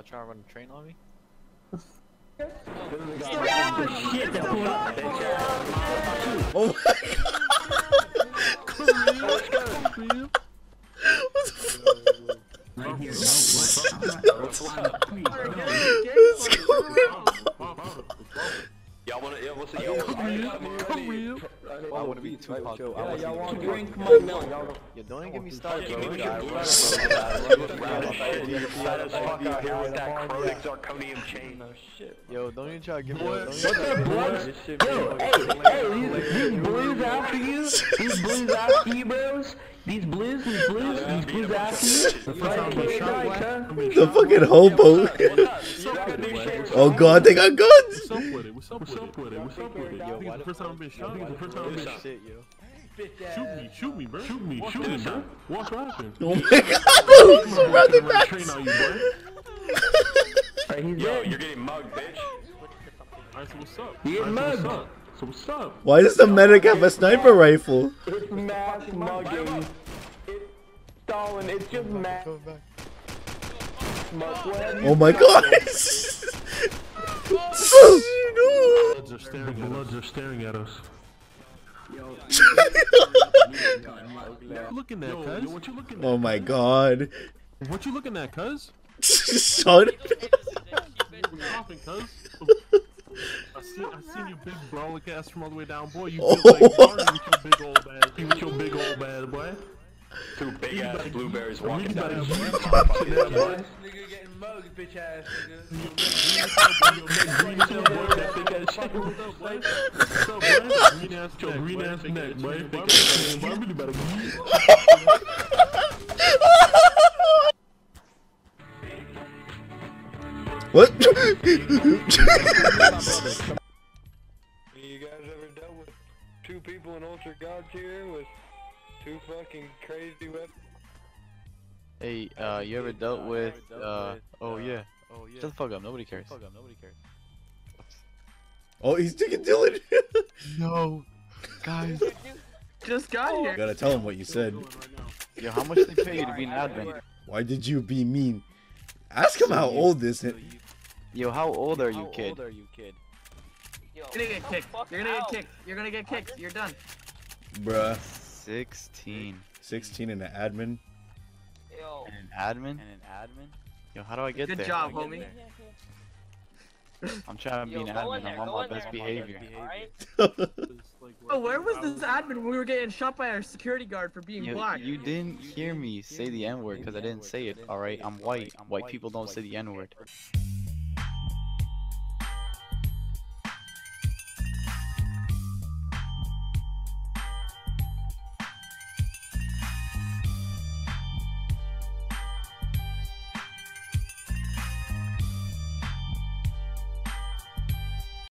y'all trying to run a train on me? Oh my god! what the fuck? What's going on? Y'all wanna, yeah, what's it, yo, I want to be Tupac. I Yeah, want y'all to want be drink my milk. Yeah, don't even get me started, bro. Give me I your run- fuck out here with that chronic zirconium chain. Yo, don't even try to give me. Boy, Don't what's up, boy? Shit be Yo, fucking- hey, hey, these, these blues after you? These blues after you, bros? These blues, these blues, these blues after you? Right, kid, right, huh? The fucking hobo. oh god, they got guns! What's up with it? What's up with it? What's up with it? Yo, I think it's the first time I've been shot. I think it's the first time I've been shot. Shit, yo. Shoot me, shoot me, bro. Shoot me, shoot me, bro. What's rapping? Oh my god, I'm surrounded Run train on you, boy. Yo, you're getting mugged, bitch. Alright, so what's up? You getting mugged. So what's up? Why does the medic have a sniper rifle? It's mass mugging. It's Stalin, it's just mass mug. What have oh you Oh my god! Bloods are staring at us. are staring at us. Looking at, cuz? What you looking at? oh my god. What you looking at, cuz? Son. What you coughing, cuz? I seen, I seen you big brawler cast from all the way down, boy. You Oh. big like with your big old bad, you with your big old bad boy. Two big ass blueberries You walking down. Get that boy. Nigga getting mugged, bitch ass nigga. Green as hell, boy. That big ass shit. What's up, boy? What's up, boy? Green ass, your green ass neck, boy. Big ass boy. Better What? You guys ever dealt with two people in Ultra God tier with two fucking crazy weapons? Hey, uh, you ever dealt with, uh, oh yeah. Oh yeah. Shut the fuck up, nobody cares. Fuck up, nobody cares. oh, he's taking Dylan. No. Guys. Just got here. Gotta tell him what you said. Yo, how much they pay you to be an admin? Why did you be mean? Ask him how old this is. Yo, how old are you, kid? You're gonna get kicked. You're gonna get kicked. You're gonna get kicked. You're done. Bruh. 16. 16 and an admin. And an admin? And an admin? Yo, how do I get Good there? Good job, homie. I'm trying to be an admin. I'm on my best behavior. Oh, where was this admin when we were getting shot by our security guard for being You, black? you didn't hear me say the N word because I didn't say it, alright? I'm white. White people don't say the N word.